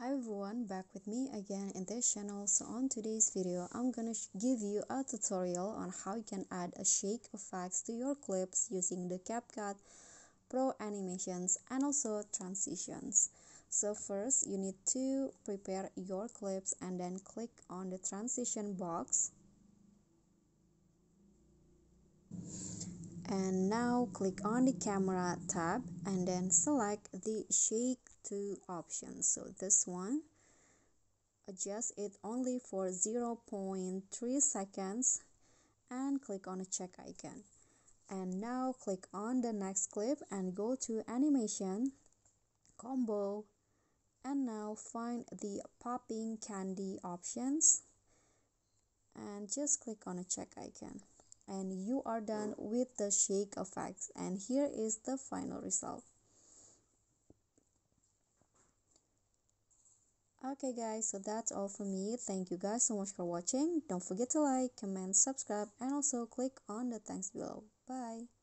Hi everyone, back with me again in this channel. So on today's video, I'm gonna give you a tutorial on how you can add a shake effects to your clips using the CapCut Pro animations and also transitions. So first, you need to prepare your clips and then click on the transition box. And now click on the camera tab and then select the shake to option. So this one adjust it only for 0.3 seconds and click on a check icon. And now click on the next clip and go to animation combo and now find the popping candy options. And just click on a check icon and you are done with the shake effects and here is the final result. Okay guys so that's all for me. Thank you guys so much for watching. Don't forget to like comment subscribe and also click on the thanks below. Bye